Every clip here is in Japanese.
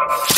you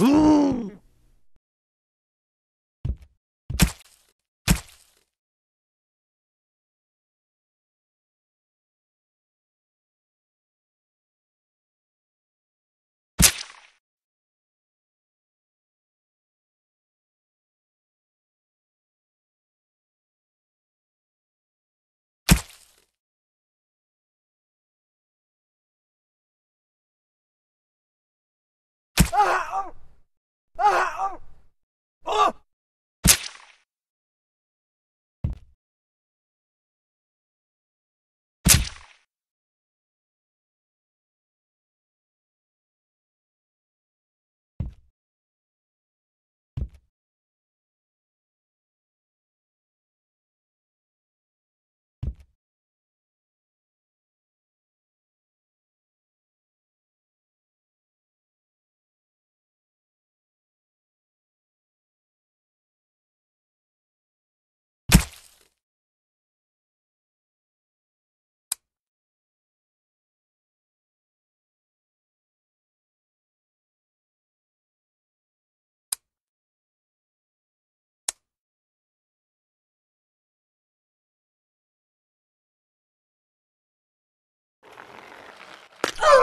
Ooh!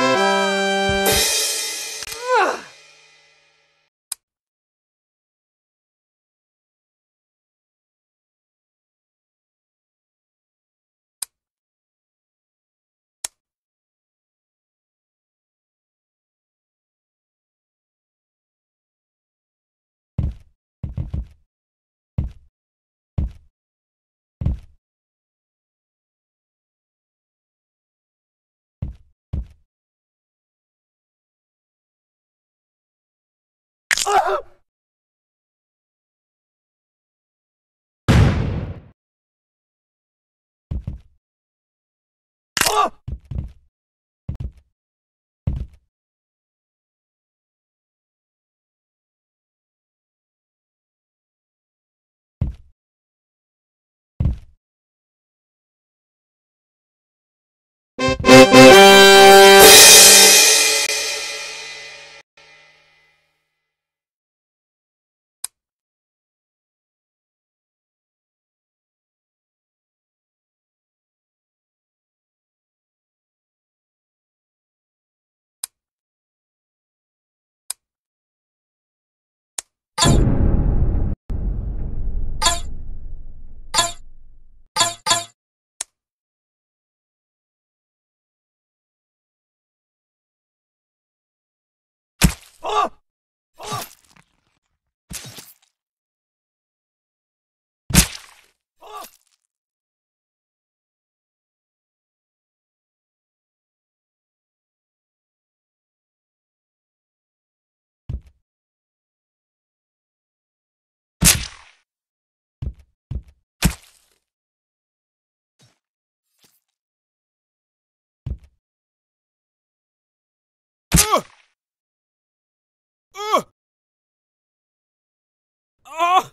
Oh! Uh!